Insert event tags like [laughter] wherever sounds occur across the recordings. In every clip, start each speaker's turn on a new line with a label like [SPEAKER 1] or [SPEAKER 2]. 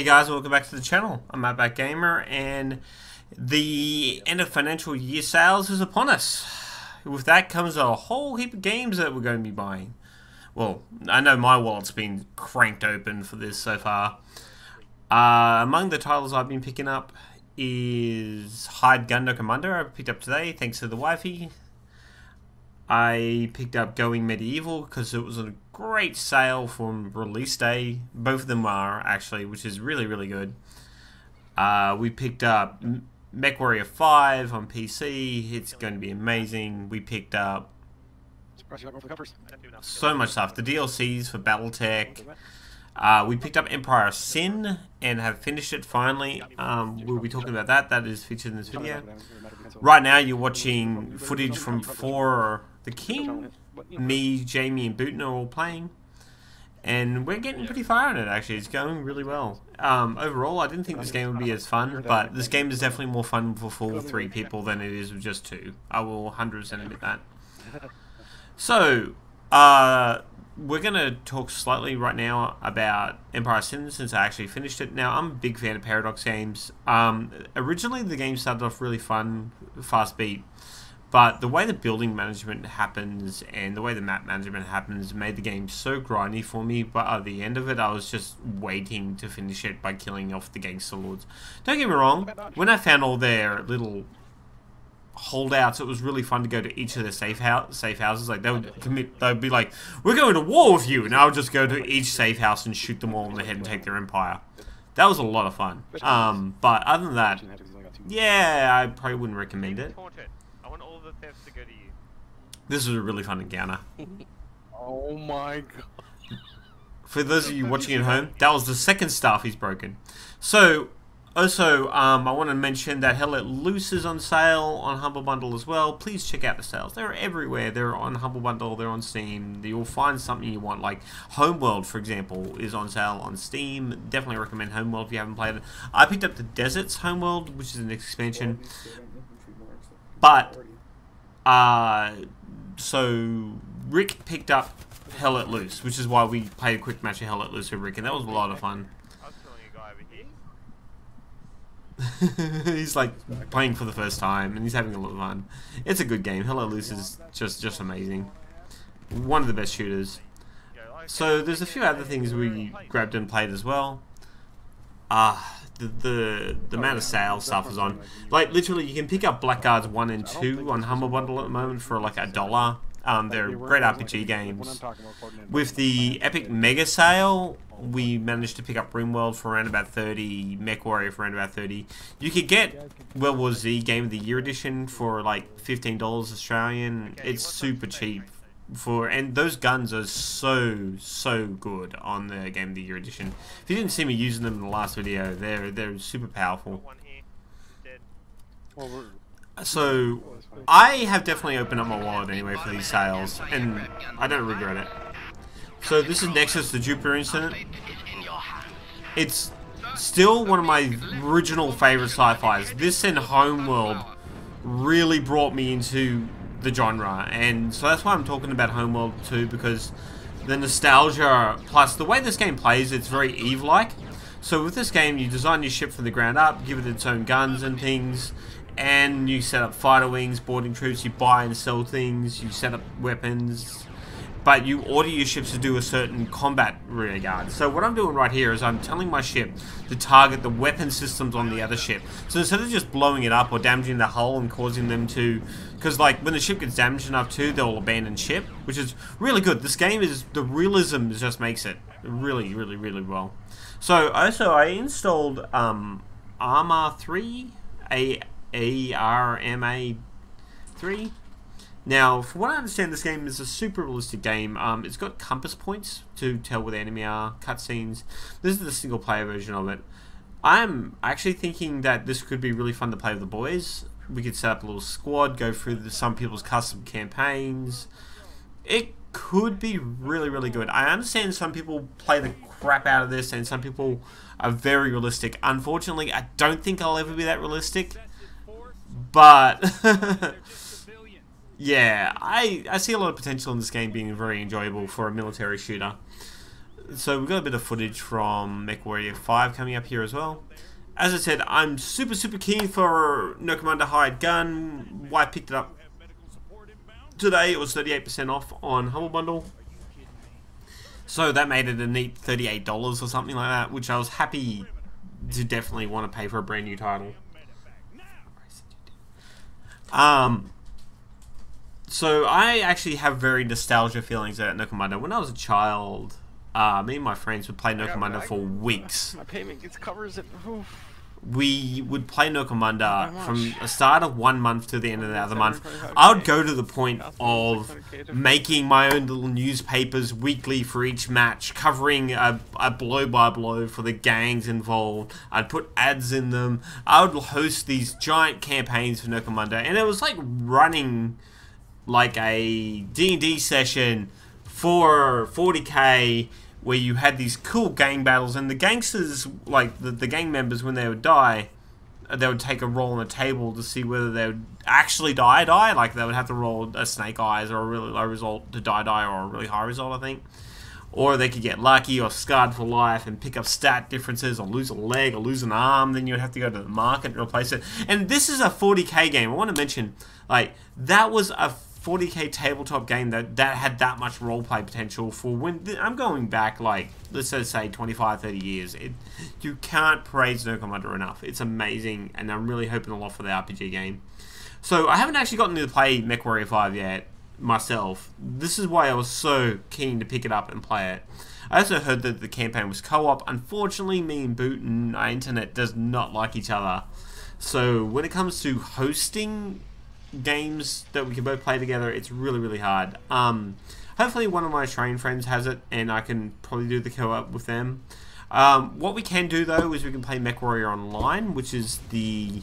[SPEAKER 1] Hey guys, welcome back to the channel. I'm Outback Gamer, and the end of financial year sales is upon us. With that comes a whole heap of games that we're going to be buying. Well, I know my wallet's been cranked open for this so far. Uh, among the titles I've been picking up is Hired Gun Necromunda I picked up today, thanks to the wifey. I picked up Going Medieval because it was a great sale from release day. Both of them are actually, which is really really good. Uh, we picked up MechWarrior 5 on PC. It's going to be amazing. We picked up so much stuff. The DLCs for BattleTech. Uh, we picked up Empire Sin and have finished it finally. Um, we'll be talking about that. That is featured in this video. Right now, you're watching footage from For the King. Me, Jamie, and Booten are all playing. And we're getting pretty far in it, actually. It's going really well. Um, overall, I didn't think this game would be as fun, but this game is definitely more fun for full three people than it is with just two. I will 100% admit that. [laughs] So, uh, we're going to talk slightly right now about Empire Sin since I actually finished it. Now, I'm a big fan of Paradox games. Um, originally, the game started off really fun, fast beat, but the way the building management happens and the way the map management happens made the game so grindy for me. But at the end of it, I was just waiting to finish it by killing off the gangster lords. Don't get me wrong, when I found all their little holdouts, it was really fun to go to each of their safe house safe houses. Like they would commit, they would be like, "We're going to war with you," and I would just go to each safe house and shoot them all in the head and take their empire. That was a lot of fun. Um, but other than that, yeah, I probably wouldn't recommend it. This was a really fun encounter. [laughs]
[SPEAKER 2] oh my god.
[SPEAKER 1] For those of you [laughs] watching at home, that was the second staff he's broken. So, also, um, I want to mention that Hell Let Loose is on sale on Humble Bundle as well. Please check out the sales. They're everywhere. They're on Humble Bundle. They're on Steam. You'll find something you want. Like Homeworld, for example, is on sale on Steam. Definitely recommend Homeworld if you haven't played it. I picked up the Deserts Homeworld, which is an expansion. But, uh, so Rick picked up Hell Let Loose, which is why we played a quick match of Hell Let Loose with Rick, and that was a lot of fun. [laughs] he's like playing for the first time and he's having a lot of fun. It's a good game. Hell Let Loose is just just amazing. One of the best shooters. So there's a few other things we grabbed and played as well. Ah, uh, the, the the amount of sales stuff is on. Like literally, you can pick up Blackguards one and two on Humble Bundle at the moment for like a dollar. Um, they're great RPG games. With the Epic Mega Sale, we managed to pick up RimWorld for around about 30, MechWarrior for around about 30. You could get World War Z Game of the Year edition for like $15 Australian. It's super cheap for and those guns are so so good on the Game of the Year edition. If you didn't see me using them in the last video, they're they're super powerful. So I have definitely opened up my wallet anyway for these sales, and I don't regret it. So this is Nexus, the Jupiter incident. It's still one of my original favorite sci-fis. This and Homeworld really brought me into the genre, and so that's why I'm talking about Homeworld too, because the nostalgia plus the way this game plays, it's very Eve-like. So with this game, you design your ship from the ground up, give it its own guns and things, and you set up fighter wings, boarding troops, you buy and sell things, you set up weapons, but you order your ships to do a certain combat rearguard. So what I'm doing right here is I'm telling my ship to target the weapon systems on the other ship. So instead of just blowing it up or damaging the hull and causing them to... Because like when the ship gets damaged enough too, they'll abandon ship, which is really good. This game is... The realism just makes it really, really, really well. So also I installed um, Arma 3, A A R M A 3 now, from what I understand, this game is a super realistic game. Um, it's got compass points to tell where the enemy are, cutscenes. This is the single player version of it. I'm actually thinking that this could be really fun to play with the boys. We could set up a little squad, go through the, some people's custom campaigns. It could be really, really good. I understand some people play the crap out of this and some people are very realistic. Unfortunately, I don't think I'll ever be that realistic. But... [laughs] Yeah, I, I see a lot of potential in this game being very enjoyable for a military shooter. so we've got a bit of footage from MechWarrior 5 coming up here as well. As I said, I'm super, super keen for Necromunda Hired Gun. Why I picked it up today, it was 38% off on Humble Bundle. So that made it a neat $38 or something like that, which I was happy to definitely want to pay for a brand new title. Um, so I actually have very nostalgia feelings at Necromunda. When I was a child, uh, me and my friends would play Necromunda for [laughs] weeks.
[SPEAKER 2] My payment gets covers it. Oof.
[SPEAKER 1] We would play Necromunda from the start of one month to the end of the other month. I would go to the point of making my own little newspapers weekly for each match, covering a, a blow by blow for the gangs involved. I'd put ads in them. I would host these giant campaigns for Necromunda, and it was like running like a D&D session for 40k where you had these cool gang battles and the gangsters like the, the gang members when they would die they would take a roll on the table to see whether they would actually die die. Like they would have to roll a snake eyes or a really low result to die die or a really high result I think. Or they could get lucky or scarred for life and pick up stat differences or lose a leg or lose an arm then you'd have to go to the market and replace it. And this is a 40k game. I want to mention like that was a 40k tabletop game that that had that much roleplay potential for when I'm going back like let's just say 25 30 years it, you can't praise Necromunda enough. It's amazing and I'm really hoping a lot for the RPG game. So I haven't actually gotten to play MechWarrior 5 yet myself. This is why I was so keen to pick it up and play it. I also heard that the campaign was co-op. Unfortunately me and Boot and our internet does not like each other. So when it comes to hosting games that we can both play together, it's really, really hard. Um, hopefully one of my Australian friends has it, and I can probably do the co-op with them. Um, what we can do, though, is we can play MechWarrior Online, which is the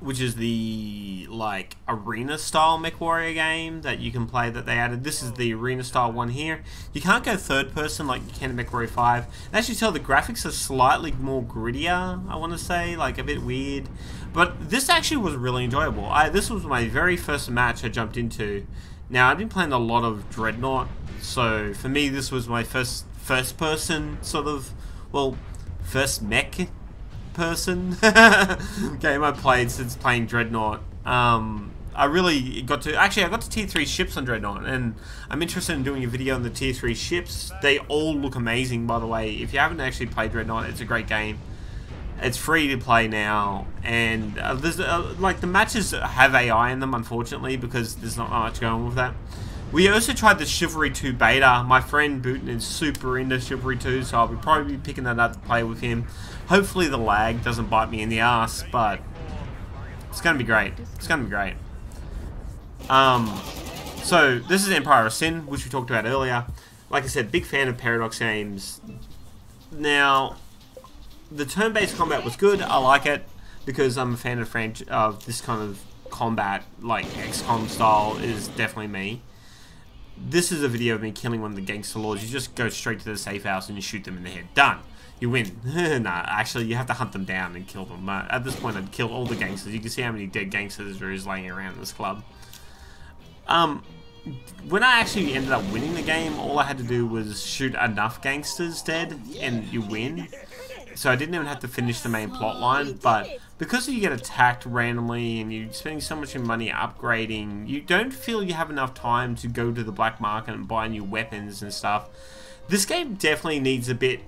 [SPEAKER 1] which is the like arena style MechWarrior game that you can play that they added. This is the arena style one here. You can't go third person like you can in MechWarrior 5. As you tell, the graphics are slightly more grittier, I want to say, like a bit weird. But this actually was really enjoyable. I This was my very first match I jumped into. Now, I've been playing a lot of Dreadnought, so for me this was my first first person sort of, well, first mech person [laughs] game I played since playing Dreadnought. Um, I really got to actually I got to tier three ships on Dreadnought, and I'm interested in doing a video on the tier three ships. They all look amazing, by the way. If you haven't actually played Dreadnought, it's a great game. It's free to play now, and uh, there's uh, like the matches have AI in them, unfortunately, because there's not much going on with that. We also tried the Chivalry 2 beta. My friend Booten is super into Chivalry 2, so I'll be probably picking that up to play with him. Hopefully the lag doesn't bite me in the ass, but it's going to be great. It's going to be great. Um, so, this is Empire of Sin, which we talked about earlier. Like I said, big fan of Paradox games. Now, the turn-based combat was good. I like it because I'm a fan of, of this kind of combat, like XCOM style, is definitely me this is a video of me killing one of the gangster lords. You just go straight to the safe house and you shoot them in the head. Done. You win. [laughs] nah, actually, you have to hunt them down and kill them. Uh, at this point, I'd kill all the gangsters. You can see how many dead gangsters there is laying around this club. Um, when I actually ended up winning the game, all I had to do was shoot enough gangsters dead, and you win so I didn't even have to finish the main plot line, but because you get attacked randomly and you're spending so much money upgrading, you don't feel you have enough time to go to the black market and buy new weapons and stuff. This game definitely needs a bit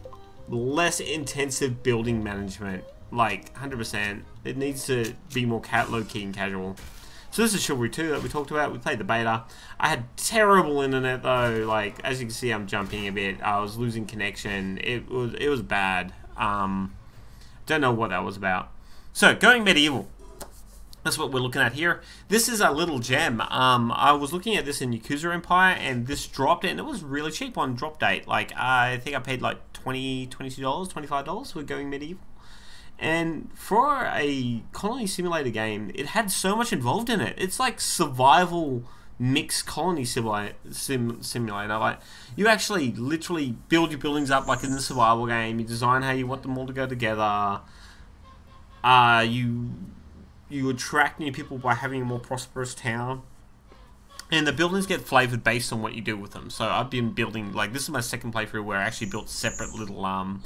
[SPEAKER 1] less intensive building management, like 100%. It needs to be more cat low-key and casual. So this is Chivalry 2 that we talked about. We played the beta. I had terrible internet though. Like as you can see, I'm jumping a bit. I was losing connection. It was it was bad. Um, don't know what that was about. So, going medieval. That's what we're looking at here. This is a little gem. Um, I was looking at this in Yakuza Empire, and this dropped, and it was really cheap on drop date. Like, I think I paid like $20, $22, $25 for going medieval. And for a colony simulator game, it had so much involved in it. It's like survival mixed colony sim simulator. Like you actually literally build your buildings up like in the survival game. You design how you want them all to go together. Uh, you you attract new people by having a more prosperous town. and the buildings get flavored based on what you do with them. So I've been building like this is my second playthrough where I actually built separate little um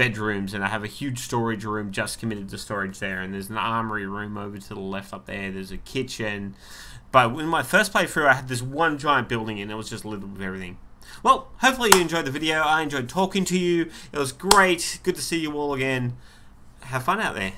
[SPEAKER 1] bedrooms and I have a huge storage room just committed to storage there and there's an armory room over to the left up there. There's a kitchen. But in my first playthrough I had this one giant building and it was just littered with everything. Well, hopefully you enjoyed the video. I enjoyed talking to you. It was great. Good to see you all again. Have fun out there.